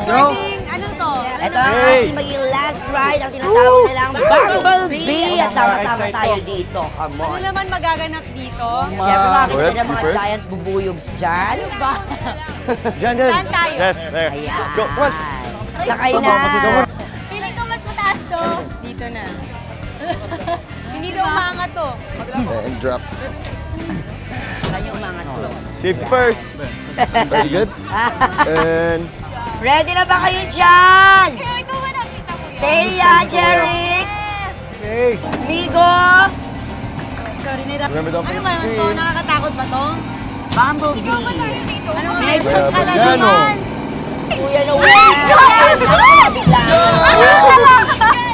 Starting, ano to? Ito ang Hey! ating maging last ride, ang tinatawag nilang Bumblebee. At sama-sama tayo dito. Come Ano on. naman magaganap dito? Siyempre makikita Alright, ng mga giant bubuyog dyan. Ano ba? Diyan, diyan. Saan tayo? Yes, there. Ayan. Let's go. Come on. Sakay na. Feeling ko mas mataas to. Dito na. Hindi daw umangat to. And drop. Kanya umangat ko. Safety first. Very good. And Ready na ba kayo dyan? Kaya ikaw ba nakita mo yan? Teya, Jeric, okay. Migo, Sorry, don't Ano ba naman to? Nakakatakot ba to? Bumblebee. Sigaw ba tayo dito? Ano ba? May Kaya Ka na naman. Kuya Noel. Bigla.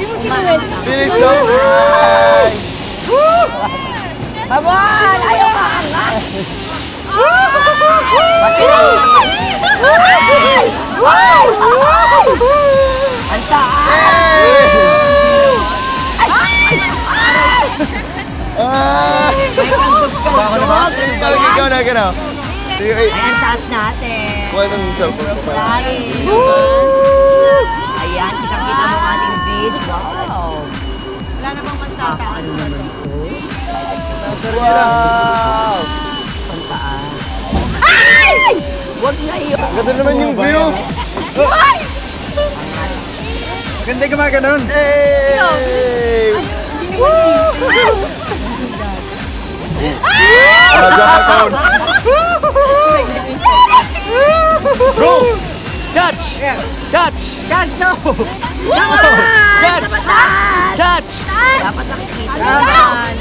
Di mo sinuwel. Feeling so high. Come Ah! Ako naman? Ikaw, ikaw na, ay, Ayan, taas natin. kuha ng cellphone ko pa. Sorry. Ayan, kitang-kita mo ating beach. Wow! Wala na bang mas tataas? Ano naman ito? Wow! Ang taas. Ay! Huwag na yun. Ganda naman yung view. Ganda gumaganon. Hey! Ah, my phone. Bro! Catch! Catch! God, no! Catch! Catch! Dapat nakikita. Yan.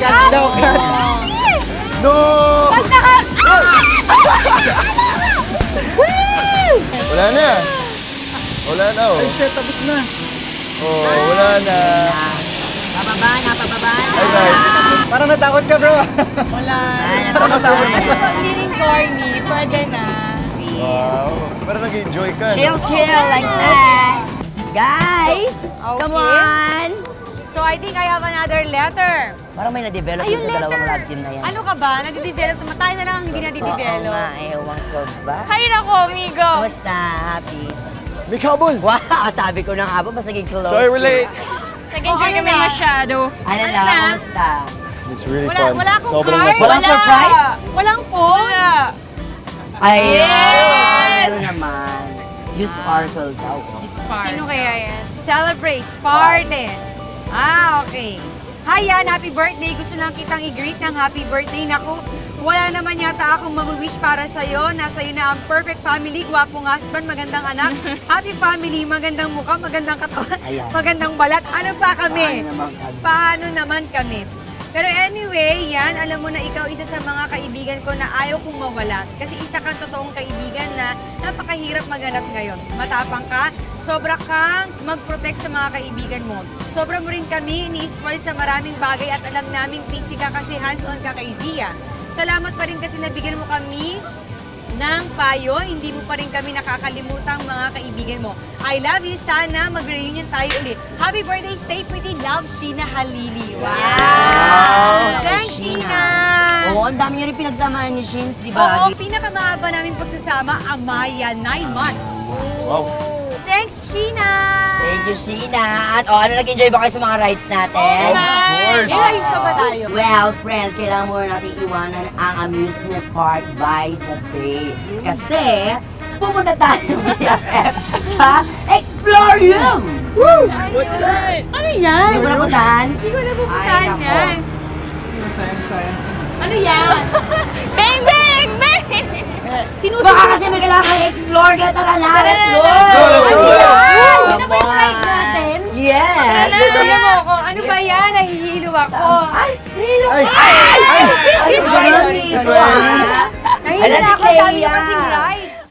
God, no, God. No! Wala na. Wala na, oh. Set, tapos na. Oh, wala na. Pababa na, pababa na. Hi, guys. Parang natakot ka, bro. Wala. Pababa hindi rin corny. Pwede na. Wow. Parang nag-enjoy ka. no? Chill, chill, like that. Guys, come Okay. on. So, I think I have another letter. Parang may na-develop Ayun, yun sa dalawang letter. lab team na yan. Ano ka ba? Nagde-develop naman. Tayo na lang ang hindi Oo nadidevelop. nga, ewan ko ba? Hay nako, amigo. Kumusta? Happy? May kabul! Wow, sabi ko na nga ba, mas naging close. Sorry, we're late. Nag-enjoy kami masyado. Ano Ano na, na? kumusta? It's really Wala, fun. wala akong Sobrang card. Walang surprise? Walang phone. Wala. Ayan, Yes! meron naman. You sparkle daw. Sino kaya yan? Celebrate. Party. Ah, okay. Hi, yan. Happy birthday. Gusto lang kitang i-greet ng happy birthday. Naku, wala naman yata akong mawiwish para sa'yo. Nasa iyo na ang perfect family, gwapong husband, magandang anak, happy family, magandang mukha, magandang katawan, Ayan. magandang balat. Ano pa kami? Paano naman kami? Paano naman kami? Pero anyway, yan, alam mo na ikaw isa sa mga kaibigan ko na ayaw kong mawala. Kasi isa kang totoong kaibigan na napakahirap maganap ngayon. Matapang ka, sobra kang mag-protect sa mga kaibigan mo. Sobra mo rin kami ini-spoil sa maraming bagay at alam naming busy ka kasi hands-on ka kay Zia. Salamat pa rin kasi nabigyan mo kami ng payo, hindi mo pa rin kami nakakalimutang mga kaibigan mo. I love you. Sana mag-reunion tayo ulit. Happy birthday, stay pretty, love, Sheena Halili. Wow! Thanks, Sheena! Oo, ang dami niyo rin pinagsamahan ni Shins, di Oo, ba? pinakamahaba namin pagsasama, Amaya, 9 months. Wow. Thanks, Sheena! Thank you, Sheena. At oh, ano, nag-enjoy ba kayo sa mga rides natin? Course! Realize pa ba tayo? Well, friends, kailangan muna natin iwanan ang amusement park by the bay. Kasi, pupunta tayo BFF sa Explorium! Woo! What's that? Ano yan? Hindi mo napuntahan? Hindi ko na Ay, pupuntahan nako. yan. Science, science. Ano yan? bang, bang, bang! Sinusunod Baka kasi may kailangan kayo explore, kaya tara na, let's go! Let's go, let's go! Ano Come ba yung ride on. natin? Yes! Tutuloy mo ako. Ano ba yan? Nahihilo ako. Ay! Hilo! Ay! Ay! Ay! Sorry, Ay! sorry, Ay! sorry. Nahihilo Ala, na si ako. Dami Clea. ko kasing ride.